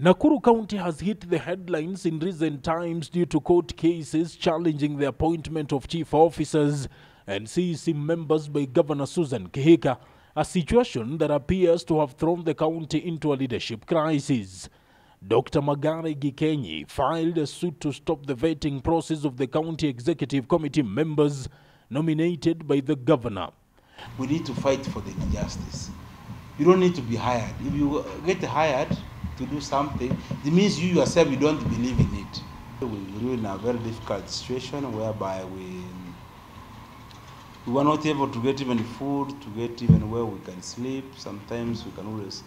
Nakuru County has hit the headlines in recent times due to court cases challenging the appointment of chief officers and CEC members by Governor Susan Kihika, a situation that appears to have thrown the county into a leadership crisis. Dr. Magare Gikenyi filed a suit to stop the vetting process of the county executive committee members nominated by the governor. We need to fight for the justice. You don't need to be hired. If you get hired to do something, it means you yourself you don't believe in it. We were in a very difficult situation whereby we we were not able to get even food, to get even where we can sleep. Sometimes we can always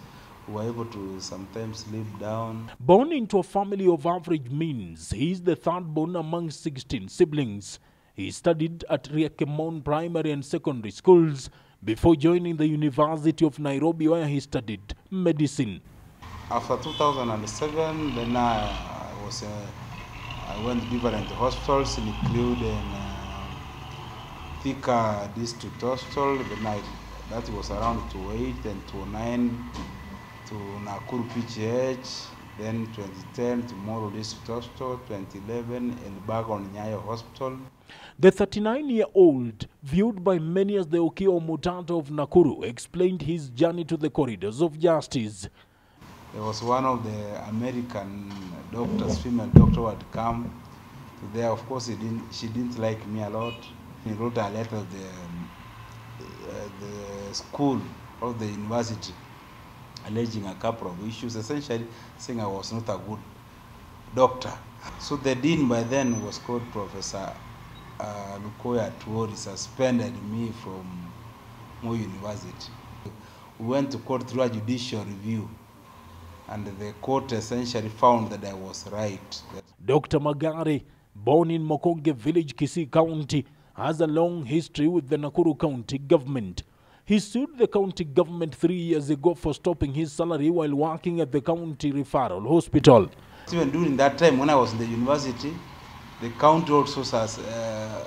we were able to sometimes sleep down. Born into a family of average means, he is the third born among 16 siblings. He studied at Riekemon Primary and Secondary Schools before joining the University of Nairobi where he studied medicine. After 2007, then I was uh, I went different hospitals, including uh, Thika District Hospital. Then I, that was around 2008 and 2009 to Nakuru PGH. Then 2010 to Moro District Hospital, 2011 Elbagon Nyayo Hospital. The 39 year old, viewed by many as the Okiya Omtatah of Nakuru, explained his journey to the corridors of justice. There was one of the American doctors, female doctor, who had come to there. Of course, didn't, she didn't like me a lot. He wrote a letter to the, uh, the school or the university alleging a couple of issues, essentially saying I was not a good doctor. So the dean by then was called Professor uh, Lukoya Tuori, suspended me from Moi University. We went to court through a judicial review and the court essentially found that I was right. Dr. Magare, born in Mokonge village, Kisii County, has a long history with the Nakuru County government. He sued the county government three years ago for stopping his salary while working at the county referral hospital. Even during that time when I was in the university, the county also has, uh,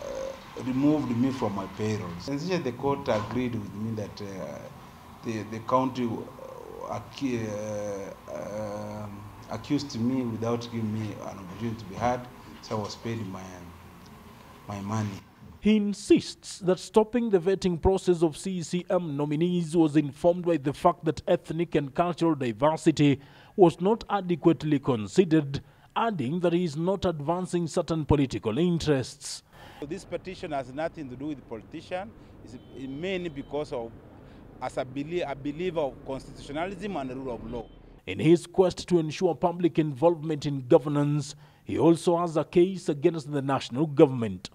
removed me from my payroll. Essentially, the court agreed with me that uh, the, the county acu- uh, um, accused me without giving me an opportunity to be heard, so I was paid my, my money. He insists that stopping the vetting process of CEC nominees was informed by the fact that ethnic and cultural diversity was not adequately considered, adding that he is not advancing certain political interests. This petition has nothing to do with politician. It's mainly because of as a, belie- a believer of constitutionalism and the rule of law. In his quest to ensure public involvement in governance, he also has a case against the national government.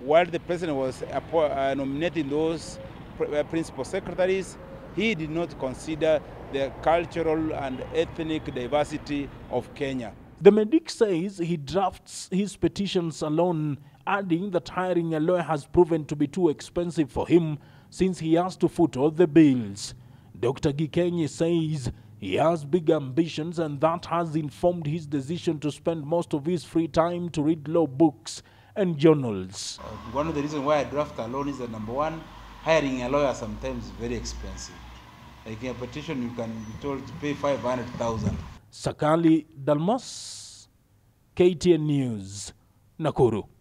While the president was uh, nominating those uh, principal secretaries, he did not consider the cultural and ethnic diversity of Kenya. The medic says he drafts his petitions alone, adding that hiring a lawyer has proven to be too expensive for him since he has to foot all the bills. Dr. Gikenyi says he has big ambitions and that has informed his decision to spend most of his free time to read law books and journals. Uh, one of the reasons why I draft alone is that number one, hiring a lawyer sometimes is very expensive. Like in a petition, you can be told to pay 500,000. Sakali dalmos KTN News, Nakuru.